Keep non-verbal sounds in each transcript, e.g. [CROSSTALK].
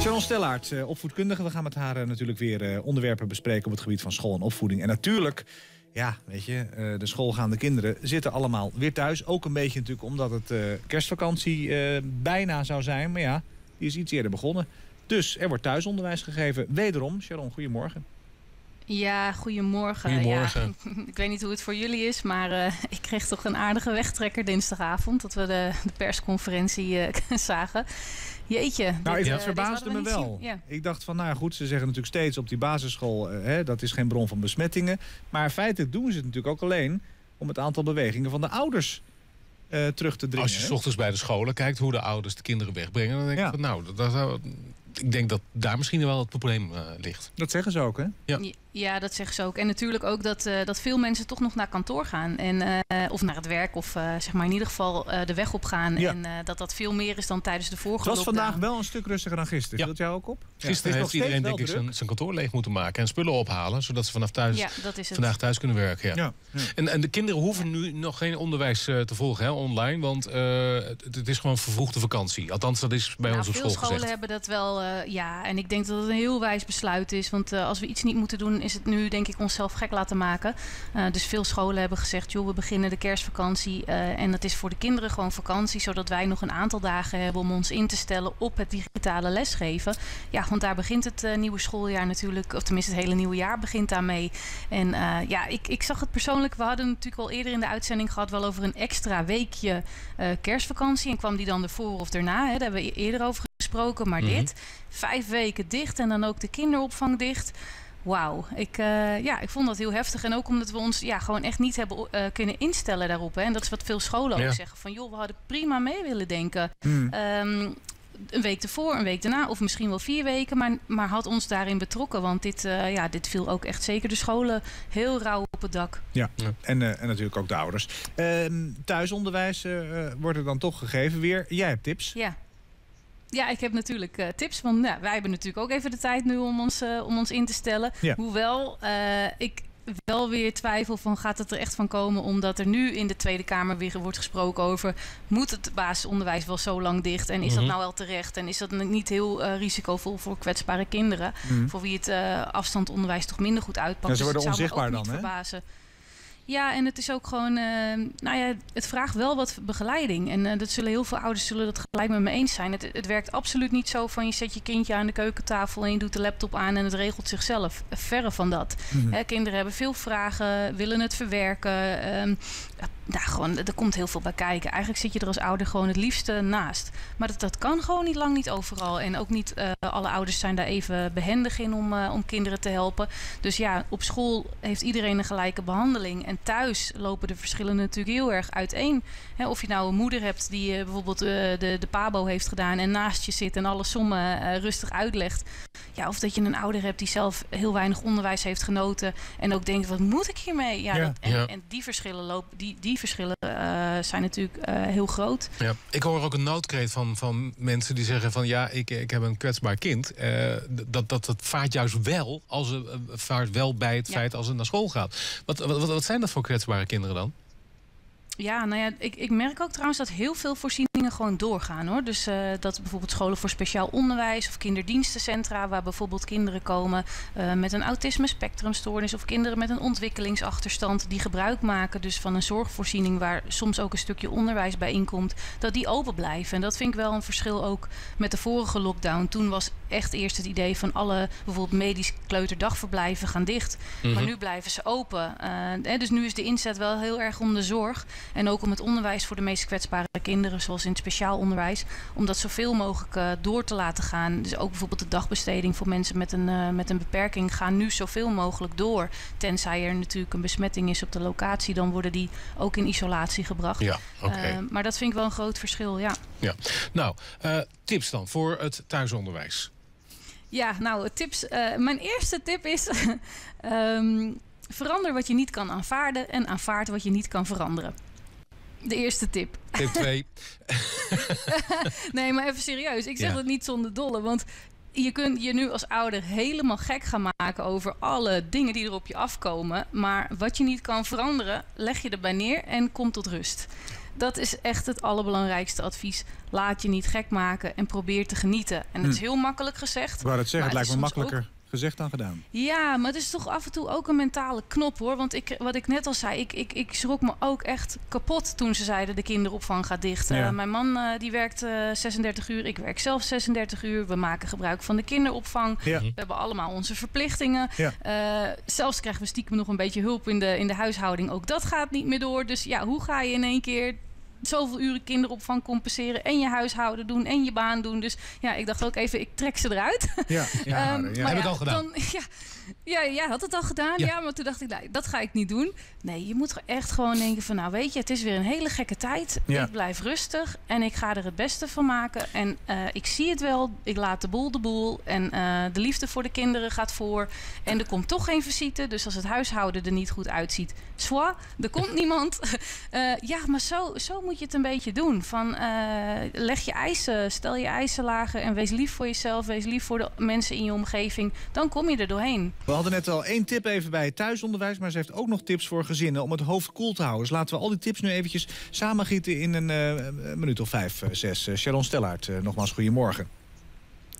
Sharon Stellaert, eh, opvoedkundige. We gaan met haar eh, natuurlijk weer eh, onderwerpen bespreken op het gebied van school en opvoeding. En natuurlijk, ja, weet je, eh, de schoolgaande kinderen zitten allemaal weer thuis. Ook een beetje natuurlijk omdat het eh, kerstvakantie eh, bijna zou zijn. Maar ja, die is iets eerder begonnen. Dus er wordt thuisonderwijs gegeven. Wederom, Sharon, goedemorgen. Ja, goedemorgen. Goedemorgen. Ja, [LAUGHS] ik weet niet hoe het voor jullie is, maar eh, ik kreeg toch een aardige wegtrekker dinsdagavond. Dat we de, de persconferentie eh, [LAUGHS] zagen. Jeetje. Nou, dit, ik, eh, verbaasde me wel. Ja. Ik dacht van, nou ja, goed, ze zeggen natuurlijk steeds op die basisschool... eh, hè, dat is geen bron van besmettingen. Maar feitelijk doen ze het natuurlijk ook alleen... om het aantal bewegingen van de ouders eh, terug te dringen. Als je s ochtends bij de scholen kijkt hoe de ouders de kinderen wegbrengen, dan denk ik Ja. van nou, dat, dat ik denk dat daar misschien wel het probleem eh, ligt. Dat zeggen ze ook, hè? Ja. Ja, dat zeggen ze ook. En natuurlijk ook dat, eh, dat veel mensen toch nog naar kantoor gaan. En, eh, of naar het werk, of eh, zeg maar in ieder geval eh, de weg op gaan. Ja. En eh, dat dat veel meer is dan tijdens de vorige Het was lockdown. vandaag wel een stuk rustiger dan gisteren. Ja. Het jou ook op? Ja, Gisteren nog heeft steeds iedereen wel denk ik zijn, zijn kantoor leeg moeten maken en spullen ophalen, zodat ze vanaf thuis Ja, dat is het. vandaag thuis kunnen werken. Ja. Ja, ja. En, en de kinderen hoeven nu nog geen onderwijs eh, te volgen hè, online, want eh, het, het is gewoon vervroegde vakantie. Althans, dat is bij Nou, ons op veel school scholen gezegd. hebben dat wel, eh, ja. En ik denk dat het een heel wijs besluit is. Want eh, als we iets niet moeten doen, is het nu denk ik onszelf gek laten maken. Eh, dus veel scholen hebben gezegd, joh, we beginnen de kerstvakantie. eh, en dat is voor de kinderen gewoon vakantie. Zodat wij nog een aantal dagen hebben om ons in te stellen op het digitale lesgeven. Ja, want daar begint het eh, nieuwe schooljaar natuurlijk. Of tenminste, het hele nieuwe jaar begint daarmee. En ja, ik, ik zag het persoonlijk. We hadden natuurlijk al eerder in de uitzending gehad... wel over een extra weekje kerstvakantie. En kwam die dan ervoor of erna? Hè? Daar hebben we eerder over gesproken. Maar Mhm. dit, vijf weken dicht en dan ook de kinderopvang dicht. Wauw, ik, eh, ja, ik vond dat heel heftig. En ook omdat we ons ja, gewoon echt niet hebben eh, kunnen instellen daarop. Hè. En dat is wat veel scholen Ja. ook zeggen. Van joh, we hadden prima mee willen denken. Hmm. Ehm, een week ervoor, een week daarna, of misschien wel vier weken. Maar, maar had ons daarin betrokken. Want dit, eh, ja, dit viel ook echt zeker de scholen heel rauw op het dak. Ja, Ja. En, eh, en natuurlijk ook de ouders. Ehm, thuisonderwijs wordt er dan toch gegeven weer. Jij hebt tips. Ja. Ja, ik heb natuurlijk eh, tips. Want nou, wij hebben natuurlijk ook even de tijd nu om ons, eh, om ons in te stellen. Ja. Hoewel eh, ik wel weer twijfel van gaat het er echt van komen... omdat er nu in de Tweede Kamer weer wordt gesproken over... moet het basisonderwijs wel zo lang dicht? En is dat Mhm. nou wel terecht? En is dat niet heel risicovol voor kwetsbare kinderen? Mhm. Voor wie het afstandonderwijs toch minder goed uitpakt. Ja, ze Dus worden me onzichtbaar dan, hè? verbazen. Ja, en het is ook gewoon, eh, nou ja, het vraagt wel wat begeleiding. En eh, dat zullen heel veel ouders zullen dat gelijk met me eens zijn. Het, het werkt absoluut niet zo van je zet je kindje aan de keukentafel en je doet de laptop aan en het regelt zichzelf. Verre van dat. Mhm. Hè, kinderen hebben veel vragen, willen het verwerken. ehm, ja, nou, gewoon, er komt heel veel bij kijken. Eigenlijk zit je er als ouder gewoon het liefste naast. Maar dat, dat kan gewoon niet lang niet overal. En ook niet eh, alle ouders zijn daar even behendig in om, eh, om kinderen te helpen. Dus ja, op school heeft iedereen een gelijke behandeling. En thuis lopen de verschillen natuurlijk heel erg uiteen. Hè, of je nou een moeder hebt die eh, bijvoorbeeld eh, de, de pabo heeft gedaan... en naast je zit en alle sommen rustig uitlegt. Ja, of dat je een ouder hebt die zelf heel weinig onderwijs heeft genoten... en ook denkt, wat moet ik hiermee? Ja, Ja. dat- en, Ja. en die verschillen, lopen, die, die verschillen eh, zijn natuurlijk eh, heel groot. Ja. Ik hoor ook een noodkreet van, van mensen die zeggen van ja, ik, ik heb een kwetsbaar kind. Eh, dat, dat, dat vaart juist wel, als eh, vaart wel bij het Ja. feit als het naar school gaat. Wat, wat, wat, zijn dat voor kwetsbare kinderen dan? Ja, nou ja, ik, ik merk ook trouwens dat heel veel gewoon doorgaan hoor. Dus eh, dat bijvoorbeeld scholen voor speciaal onderwijs of kinderdienstencentra, waar bijvoorbeeld kinderen komen eh, met een autisme spectrumstoornis of kinderen met een ontwikkelingsachterstand die gebruik maken dus van een zorgvoorziening waar soms ook een stukje onderwijs bij inkomt, dat die open blijven. En dat vind ik wel een verschil ook met de vorige lockdown. Toen was echt eerst het idee van alle bijvoorbeeld medisch kleuterdagverblijven gaan dicht. Maar Mhm. nu blijven ze open. Eh, dus nu is de inzet wel heel erg om de zorg. En ook om het onderwijs voor de meest kwetsbare kinderen, zoals in het speciaal onderwijs. Om dat zoveel mogelijk eh, door te laten gaan. Dus ook bijvoorbeeld de dagbesteding voor mensen met een, eh, met een beperking gaan nu zoveel mogelijk door. Tenzij er natuurlijk een besmetting is op de locatie, dan worden die ook in isolatie gebracht. Ja, oké. Eh, maar dat vind ik wel een groot verschil, ja. ja. Nou, tips dan voor het thuisonderwijs. Ja, nou, tips. eh, mijn eerste tip is: [LAUGHS] ehm, verander wat je niet kan aanvaarden en aanvaard wat je niet kan veranderen. De eerste tip. [LAUGHS] Tip 2. Nee, maar even serieus. Ik zeg Ja. dat niet zonder dolle, want je kunt je nu als ouder helemaal gek gaan maken over alle dingen die er op je afkomen. Maar wat je niet kan veranderen, leg je erbij neer en kom tot rust. Dat is echt het allerbelangrijkste advies. Laat je niet gek maken en probeer te genieten. En het is hm. heel makkelijk gezegd. Ik wou dat zeggen, het lijkt me makkelijker gezegd dan gedaan. Ja, maar het is toch af en toe ook een mentale knop hoor. Want ik, wat ik net al zei, ik, ik, ik schrok me ook echt kapot toen ze zeiden de kinderopvang gaat dicht. Eh, mijn man uh, die werkt 36 uur, ik werk zelf 36 uur. We maken gebruik van de kinderopvang. We hebben allemaal onze verplichtingen. Uh, zelfs krijgen we stiekem nog een beetje hulp in de, in de huishouding. Ook dat gaat niet meer door. Dus ja, hoe ga je in één keer zoveel uren kinderopvang compenseren en je huishouden doen en je baan doen. Dus ja, ik dacht ook even, ik trek ze eruit. Ja, ja, um, [LAUGHS] ja. heb ik al gedaan. Dan, [LAUGHS] ja, ja, jij had het al gedaan, ja. maar toen dacht ik, nou, dat ga ik niet doen. Nee, je moet echt gewoon denken van, nou weet je, het is weer een hele gekke tijd. Ik blijf rustig en ik ga er het beste van maken. En uh, ik zie het wel, ik laat de boel de boel. En uh, de liefde voor de kinderen gaat voor. En er komt toch geen visite, dus als het huishouden er niet goed uitziet, soit, er komt [LAUGHS] niemand. Uh, ja, maar zo, zo moet je het een beetje doen. Van, leg je eisen, stel je eisen lager en wees lief voor jezelf. Wees lief voor de mensen in je omgeving. Dan kom je er doorheen. We hadden net al één tip even bij het thuisonderwijs... maar ze heeft ook nog tips voor gezinnen om het hoofd koel te houden. Dus laten we al die tips nu eventjes samengieten in een uh, minuut of vijf, uh, zes. Sharon Stellaert, nogmaals goedemorgen.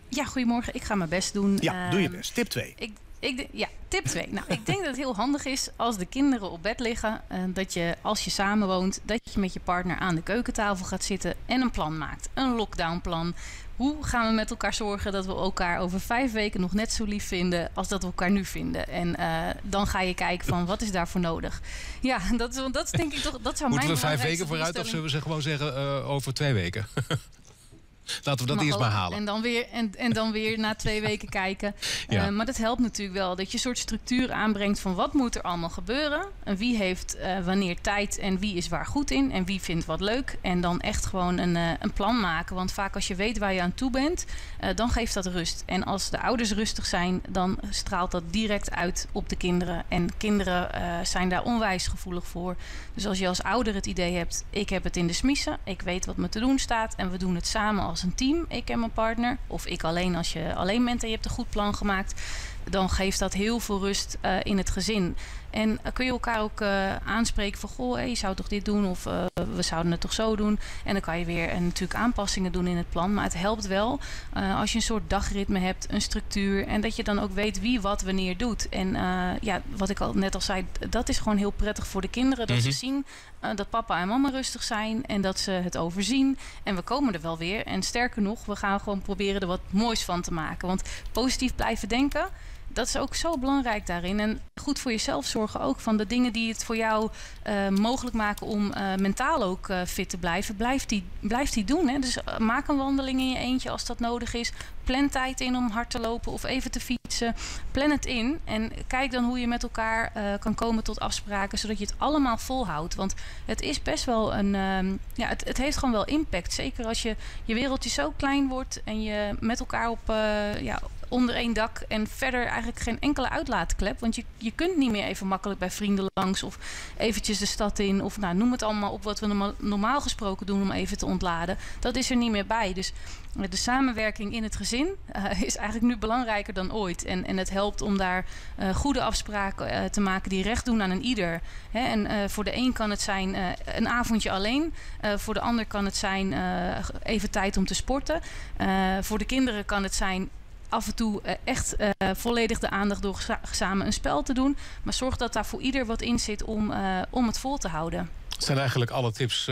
Ja, goedemorgen. Ik ga mijn best doen. Ja, doe je ehm, best. Tip 2. Ik, ik, ja, tip 2. Nou, ik denk dat het heel handig is als de kinderen op bed liggen... dat je, als je samenwoont, dat je met je partner aan de keukentafel gaat zitten... en een plan maakt. Een lockdownplan hoe gaan we met elkaar zorgen dat we elkaar over vijf weken nog net zo lief vinden als dat we elkaar nu vinden? En uh, dan ga je kijken van wat is daarvoor nodig. Ja, dat, dat is denk ik toch. Dat zou Moeten we vijf weken vooruit of zullen we ze gewoon zeggen uh, over twee weken? [LAUGHS] Laten we dat eerst maar halen. En dan weer, en, en dan weer na twee [LAUGHS] weken kijken. Ja. Uh, maar dat helpt natuurlijk wel. Dat je een soort structuur aanbrengt van wat moet er allemaal gebeuren. En wie heeft uh, wanneer tijd en wie is waar goed in. En wie vindt wat leuk. En dan echt gewoon een, uh, een plan maken. Want vaak als je weet waar je aan toe bent, dan geeft dat rust. En als de ouders rustig zijn, dan straalt dat direct uit op de kinderen. En kinderen zijn daar onwijs gevoelig voor. Dus als je als ouder het idee hebt, ik heb het in de smissen. Ik weet wat me te doen staat. En we doen het samen als een team, ik en mijn partner. Of ik alleen als je alleen bent en je hebt een goed plan gemaakt. Dan geeft dat heel veel rust uh, in het gezin. En uh, kun je elkaar ook uh, aanspreken van... goh, hey, je zou toch dit doen of uh, we zouden het toch zo doen. En dan kan je weer natuurlijk aanpassingen doen in het plan. Maar het helpt wel als je een soort dagritme hebt, een structuur... en dat je dan ook weet wie wat wanneer doet. En ja, wat ik al net al zei, dat is gewoon heel prettig voor de kinderen. Dat mm -hmm. ze zien dat papa en mama rustig zijn en dat ze het overzien. En we komen er wel weer. En sterker nog, we gaan gewoon proberen er wat moois van te maken. Want positief blijven denken dat is ook zo belangrijk daarin. En goed voor jezelf zorgen ook van de dingen die het voor jou uh, mogelijk maken om uh, mentaal ook uh, fit te blijven. Blijf die, blijf die doen. Hè? Dus maak een wandeling in je eentje als dat nodig is. Plan tijd in om hard te lopen of even te fietsen. Plan het in en kijk dan hoe je met elkaar kan komen tot afspraken, zodat je het allemaal volhoudt. Want het is best wel een. Ehm, ja, het, het heeft gewoon wel impact. Zeker als je je wereldje zo klein wordt en je met elkaar op, ja, onder één dak en verder eigenlijk geen enkele uitlaatklep. Want je, je kunt niet meer even makkelijk bij vrienden langs of eventjes de stad in. Of nou, noem het allemaal op wat we normaal gesproken doen om even te ontladen. Dat is er niet meer bij. Dus de samenwerking in het gezin uh, is eigenlijk nu belangrijker dan ooit. En, en het helpt om daar uh, goede afspraken uh, te maken die recht doen aan een ieder. Hè? En voor de een kan het zijn een avondje alleen. voor de ander kan het zijn even tijd om te sporten. voor de kinderen kan het zijn af en toe echt uh, volledig de aandacht door samen een spel te doen. Maar zorg dat daar voor ieder wat in zit om, uh, om het vol te houden. Het zijn eigenlijk alle tips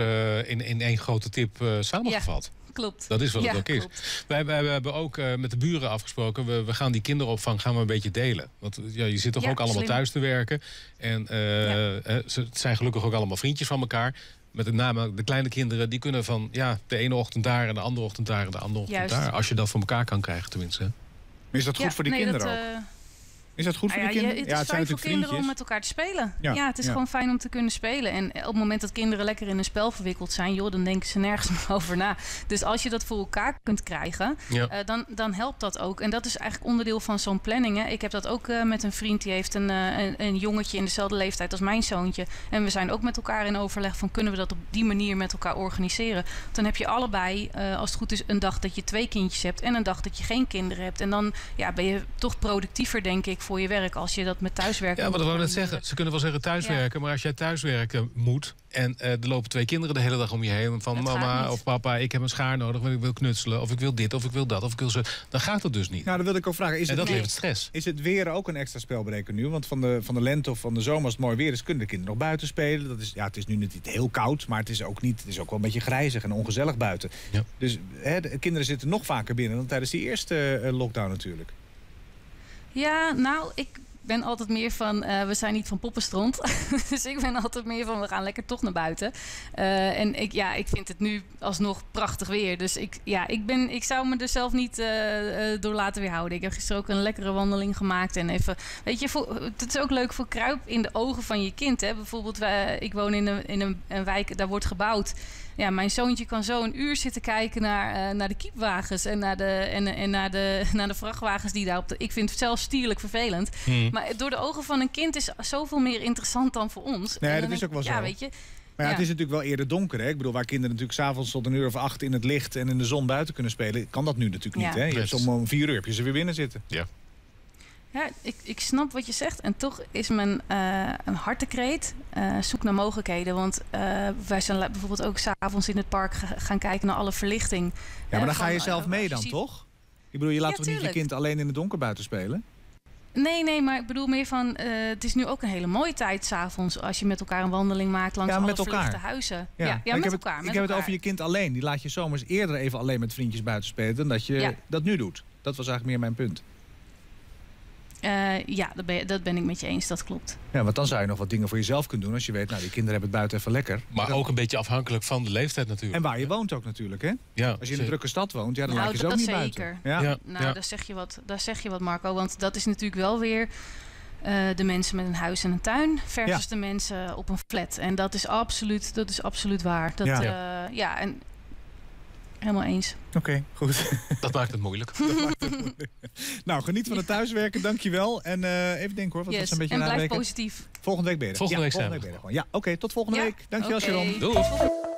in, in één grote tip samengevat. Ja. Klopt. Dat is wat het ook is. Wij, wij, hebben ook met de buren afgesproken. We, we gaan die kinderopvang gaan we een beetje delen. Want ja, je zit toch ook allemaal slim. thuis te werken. En ze zijn gelukkig ook allemaal vriendjes van elkaar met name de kleine kinderen, die kunnen van ja, de ene ochtend daar en de andere ochtend daar en de andere ochtend Juist. daar. Als je dat voor elkaar kan krijgen tenminste. Is dat goed ja, voor die nee, kinderen dat, ook? Is dat goed voor nou de kinderen? Ja, het is fijn voor kinderen om met elkaar te spelen. Ja, ja het is gewoon fijn om te kunnen spelen. En op het moment dat kinderen lekker in een spel verwikkeld zijn... joh, dan denken ze nergens [LAUGHS] meer over na. Dus als je dat voor elkaar kunt krijgen, uh, dan, dan helpt dat ook. En dat is eigenlijk onderdeel van zo'n planning. Hè. Ik heb dat ook uh, met een vriend. Die heeft een, uh, een, een, jongetje in dezelfde leeftijd als mijn zoontje. En we zijn ook met elkaar in overleg van... kunnen we dat op die manier met elkaar organiseren? Dan heb je allebei, als het goed is, een dag dat je twee kindjes hebt... en een dag dat je geen kinderen hebt. En dan ja, ben je toch productiever, denk ik voor je werk als je dat met thuiswerken. Ja, wat ik wou net zeggen. Ze kunnen wel zeggen thuiswerken, maar als jij thuiswerken moet en uh, er lopen twee kinderen de hele dag om je heen van mama of papa, ik heb een schaar nodig, want ik wil knutselen, of ik wil dit, of ik wil dat, of ik wil zo, dan gaat het dus niet. Nou, dan wil ik ook vragen. Is en het dat levert stress. Is het weer ook een extra spelbreker nu? Want van de, van de lente of van de zomer als het mooi weer is, kunnen de kinderen nog buiten spelen. Dat is, ja, het is nu niet heel koud, maar het is ook niet, het is ook wel een beetje grijzig en ongezellig buiten. Ja. Dus hè, de kinderen zitten nog vaker binnen dan tijdens die eerste uh, lockdown natuurlijk. Ja, nou, ik ben altijd meer van, uh, we zijn niet van poppenstront. [LAUGHS] dus ik ben altijd meer van, we gaan lekker toch naar buiten. Uh, en ik, ja, ik vind het nu alsnog prachtig weer. Dus ik, ja, ik, ben, ik zou me er zelf niet uh, door laten weerhouden. Ik heb gisteren ook een lekkere wandeling gemaakt. En even, weet je, voor, het is ook leuk voor kruip in de ogen van je kind. Hè? Bijvoorbeeld, ik woon in een, in een, een wijk, daar wordt gebouwd ja, mijn zoontje kan zo een uur zitten kijken naar, uh, naar de kiepwagens en naar de, en, en naar, de, [LAUGHS] naar de vrachtwagens die daarop. De, ik vind het zelf stierlijk vervelend. Hmm. Maar door de ogen van een kind is zoveel meer interessant dan voor ons. Nee, dat is ook wel zo. Ja, weet je. Maar ja, het is natuurlijk wel eerder donker. Hè? Ik bedoel, waar kinderen natuurlijk s'avonds tot een uur of acht in het licht en in de zon buiten kunnen spelen, kan dat nu natuurlijk niet. Hè? Je hebt om vier uur heb je ze weer binnen zitten. Ja. Ja, ik, ik snap wat je zegt. En toch is mijn uh, een hartekreet uh, zoek naar mogelijkheden. Want uh, wij zijn bijvoorbeeld ook s'avonds in het park gaan kijken naar alle verlichting. Ja, maar dan ga je zelf mee dan, toch? Ik bedoel, je laat toch niet je kind alleen in het donker buiten spelen? Nee, nee, maar ik bedoel meer van... het is nu ook een hele mooie tijd s'avonds... als je met elkaar een wandeling maakt langs ja, alle met elkaar. huizen. Ja, ja, ja met elkaar. Het, met ik heb het over je kind alleen. Die laat je zomers eerder even alleen met vriendjes buiten spelen... dan dat je dat nu doet. Dat was eigenlijk meer mijn punt. Uh, ja, dat ben, dat ben, ik met je eens, dat klopt. Ja, want dan zou je nog wat dingen voor jezelf kunnen doen... als je weet, nou, die kinderen hebben het buiten even lekker. Maar ook een beetje afhankelijk van de leeftijd natuurlijk. En waar je woont ook natuurlijk, hè? Ja, als je in een drukke stad woont, ja, dan nou, laat je ze ook niet zeker. buiten. Ja, ja. Nou, ja. Daar, zeg je wat, daar zeg je wat, Marco. Want dat is natuurlijk wel weer... Uh, de mensen met een huis en een tuin versus de mensen op een flat. En dat is absoluut, dat is absoluut waar. Dat, ja. Uh, ja, en Helemaal eens. Oké, goed. [LAUGHS] Dat maakt het moeilijk. maakt het moeilijk. nou, geniet van het thuiswerken, dankjewel. En uh, even denken hoor, wat yes. was een beetje En blijf positief. Volgende week ben je Volgende ja, week volgende week ben je gewoon. Ja, oké, tot volgende ja. week. Dankjewel, okay. Sharon. Doei.